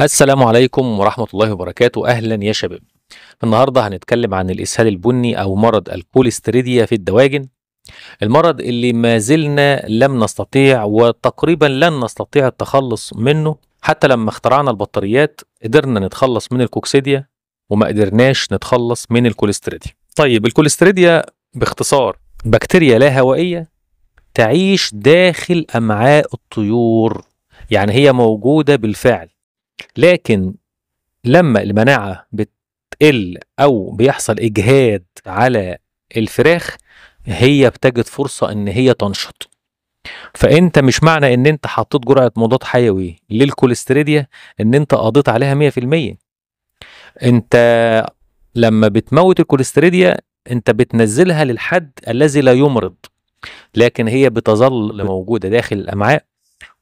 السلام عليكم ورحمة الله وبركاته. أهلا يا شباب. النهاردة هنتكلم عن الإسهال البني أو مرض الكوليستريديا في الدواجن. المرض اللي ما زلنا لم نستطيع وتقريبا لن نستطيع التخلص منه. حتى لما اخترعنا البطاريات قدرنا نتخلص من الكوكسيديا وما قدرناش نتخلص من الكوليستريديا. طيب الكوليستريديا باختصار بكتيريا لا هوائية تعيش داخل أمعاء الطيور. يعني هي موجودة بالفعل. لكن لما المناعة بتقل أو بيحصل إجهاد على الفراخ هي بتجد فرصة إن هي تنشط. فأنت مش معنى إن أنت حطيت جرعة مضاد حيوي للكوليستريديا إن أنت قضيت عليها 100% أنت لما بتموت الكوليستريديا أنت بتنزلها للحد الذي لا يمرض لكن هي بتظل موجودة داخل الأمعاء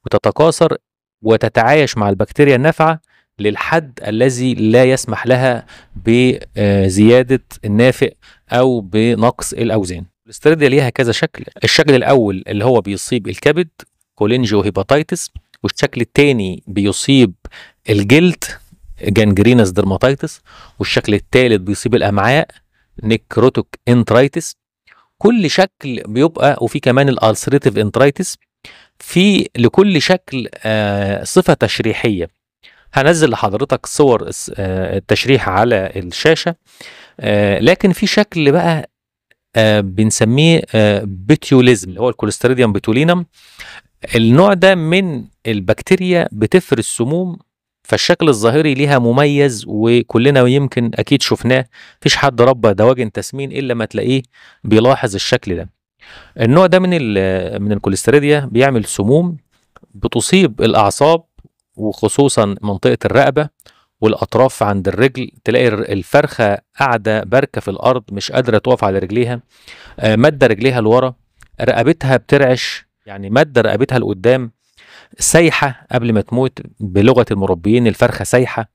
وتتكاثر وتتعايش مع البكتيريا النافعة للحد الذي لا يسمح لها بزيادة النافق أو بنقص الأوزان. الكوليستريديا ليها كذا شكل. الشكل الأول اللي هو بيصيب الكبد cholangiohepatitis والشكل الثاني بيصيب الجلد gangrenous dermatitis والشكل الثالث بيصيب الأمعاء necrotic enteritis كل شكل بيبقى وفي كمان ال ulcerative enteritis في لكل شكل آه صفة تشريحية. هنزل لحضرتك صور آه التشريح على الشاشة آه لكن في شكل بقى بنسميه botulism اللي هو ال Clostridium botulinum النوع ده من البكتيريا بتفرز سموم فالشكل الظاهري ليها مميز وكلنا يمكن أكيد شفناه. مفيش حد ربى دواجن تسمين إلا ما تلاقيه بيلاحظ الشكل ده. النوع ده من من الكوليستريديا بيعمل سموم بتصيب الأعصاب وخصوصا منطقة الرقبة والأطراف عند الرجل. تلاقي الفرخة قاعدة باركة في الأرض مش قادرة تقف على رجليها. آه، مادة رجليها لورا. رقبتها بترعش يعني مادة رقبتها لقدام سايحة قبل ما تموت بلغة المربيين الفرخة سايحة.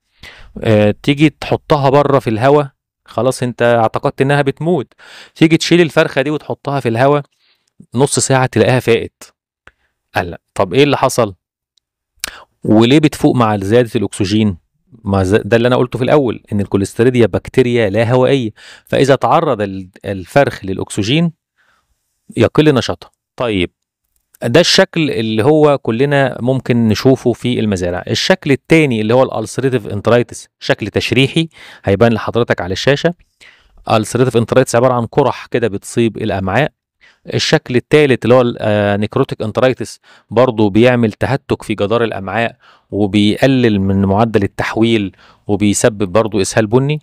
آه، تيجي تحطها بره في الهواء خلاص انت اعتقدت انها بتموت. تيجي تشيل الفرخة دي وتحطها في الهواء نص ساعة تلاقيها فاقت. قال طب إيه اللي حصل؟ وليه بتفوق مع زيادة الأكسجين؟ ما ده اللي أنا قلته في الأول إن الكوليستريديا بكتيريا لا هوائية. فإذا تعرض ال- الفرخ للأكسجين يقل نشاطها. طيب ده الشكل اللي هو كلنا ممكن نشوفه في المزارع. الشكل التاني اللي هو ال ulcerative enteritis شكل تشريحي هيبان لحضرتك على الشاشة. ulcerative enteritis عبارة عن قرح كده بتصيب الأمعاء. الشكل الثالث اللي هو ال necrotic enteritis برضه بيعمل تهتك في جدار الأمعاء وبيقلل من معدل التحويل وبيسبب برضه إسهال بني.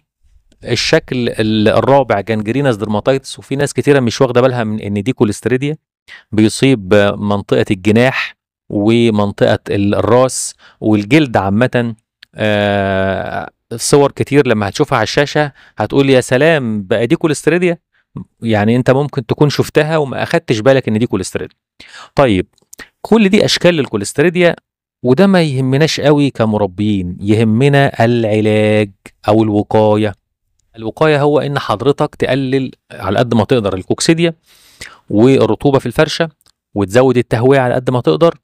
الشكل ال- الرابع gangrenous dermatitis وفي ناس كتيرة مش واخدة بالها من إن دي كوليستريديا بيصيب منطقة الجناح ومنطقة ال- الراس والجلد عامة. آه، صور كتير لما هتشوفها على الشاشة هتقول يا سلام بقى دي كوليستريديا؟ يعني انت ممكن تكون شفتها وما أخدتش بالك إن دي كوليستريديا. طيب كل دي أشكال للكوليستريديا وده ما يهمناش قوي كمربيين يهمنا العلاج أو الوقاية. الوقاية هو إن حضرتك تقلل على قد ما تقدر الكوكسيديا والرطوبة في الفرشة وتزود التهوية على قد ما تقدر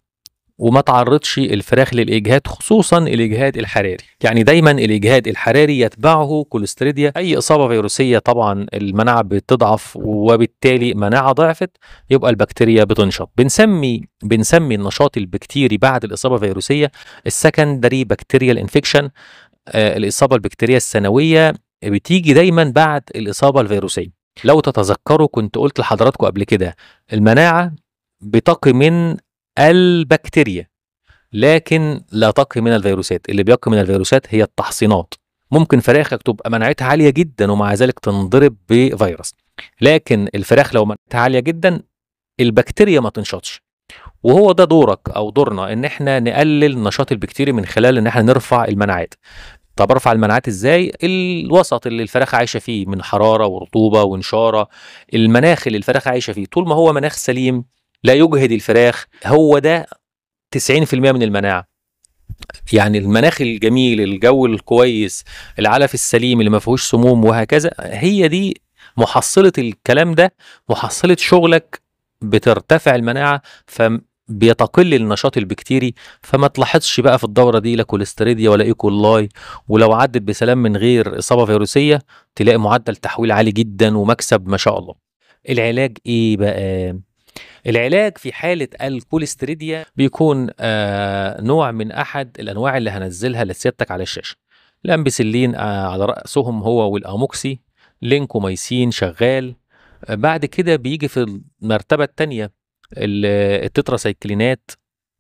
وما تعرضش الفراخ للإجهاد خصوصا الإجهاد الحراري. يعني دايما الإجهاد الحراري يتبعه كوليستريديا. أي إصابة فيروسية طبعا المناعة بتضعف وبالتالي مناعة ضعفت يبقى البكتيريا بتنشط. بنسمي بنسمي النشاط البكتيري بعد الإصابة الفيروسيه ال secondary bacterial infection الإصابة البكتيرية الثانويه بتيجي دايما بعد الإصابة الفيروسية. لو تتذكروا كنت قلت لحضراتكم قبل كده المناعة بتقي من البكتيريا لكن لا تقي من الفيروسات. اللي بيقي من الفيروسات هي التحصينات. ممكن فراخك تبقى مناعتها عالية جدا ومع ذلك تنضرب بفيروس. لكن الفراخ لو مناعتها عالية جدا البكتيريا ما تنشطش. وهو ده دورك أو دورنا إن إحنا نقلل النشاط البكتيري من خلال إن إحنا نرفع المناعات. طب أرفع المناعات إزاي؟ الوسط اللي الفراخ عايشة فيه من حرارة ورطوبة ونشاره المناخ اللي الفراخ عايشة فيه طول ما هو مناخ سليم لا يجهد الفراخ هو ده 90% من المناعة. يعني المناخ الجميل الجو الكويس العلف السليم اللي ما فيهوش سموم وهكذا هي دي محصلة الكلام ده محصلة شغلك بترتفع المناعة ف بيتقل النشاط البكتيري فما تلاحظش بقى في الدورة دي لا كوليستريديا ولا E. coli ولو عدت بسلام من غير إصابة فيروسية تلاقي معدل تحويل عالي جدا ومكسب ما شاء الله. العلاج إيه بقى؟ العلاج في حالة الكوليستريديا بيكون آه نوع من أحد الأنواع اللي هنزلها لسيادتك على الشاشة. الأمبيسلين آه على رأسهم هو والأموكسي لينكوميسين شغال. آه بعد كده بيجي في المرتبة التانية ال- التتراسايكلينات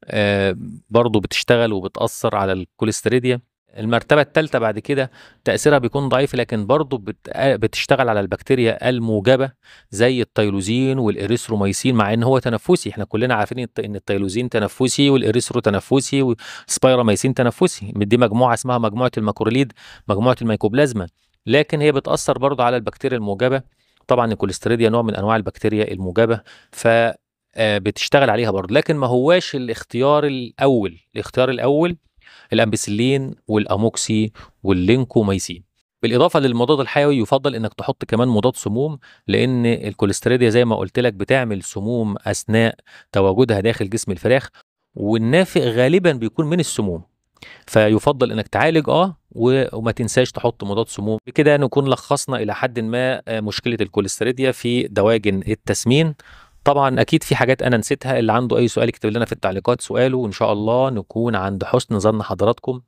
آه برضو بتشتغل وبتأثر على الكوليستريديا. المرتبة الثالثة بعد كده تأثيرها بيكون ضعيف لكن برضو بت- بتشتغل على البكتيريا الموجبة زي التيلوزين والإريثروميسين مع إن هو تنفسي. إحنا كلنا عارفين إن التيلوزين تنفسي والإريثرو تنفسي والسبايراميسين تنفسي. دي مجموعة اسمها مجموعة الماكروليد مجموعة الميكوبلازما. لكن هي بتأثر برضو على البكتيريا الموجبة. طبعا الكوليستريديا نوع من أنواع البكتيريا الموجبة. ف بتشتغل عليها برضه. لكن ما هواش الاختيار الأول. الاختيار الأول الامبيسلين والأموكسي واللينكوميسين. بالإضافة للمضاد الحيوي يفضل إنك تحط كمان مضاد سموم لأن الكوليستريديا زي ما قلت لك بتعمل سموم أثناء تواجدها داخل جسم الفراخ والنافق غالبا بيكون من السموم. فيفضل إنك تعالج آه وما تنساش تحط مضاد سموم. بكده نكون لخصنا إلى حد ما آه، مشكلة الكوليستريديا في دواجن التسمين. طبعا أكيد في حاجات أنا نسيتها اللي عنده أي سؤال يكتب لنا في التعليقات سؤاله وإن شاء الله نكون عند حسن ظن حضراتكم.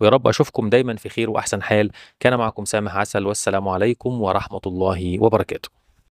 ويا رب أشوفكم دايما في خير وأحسن حال. كان معكم سامح عسل والسلام عليكم ورحمة الله وبركاته.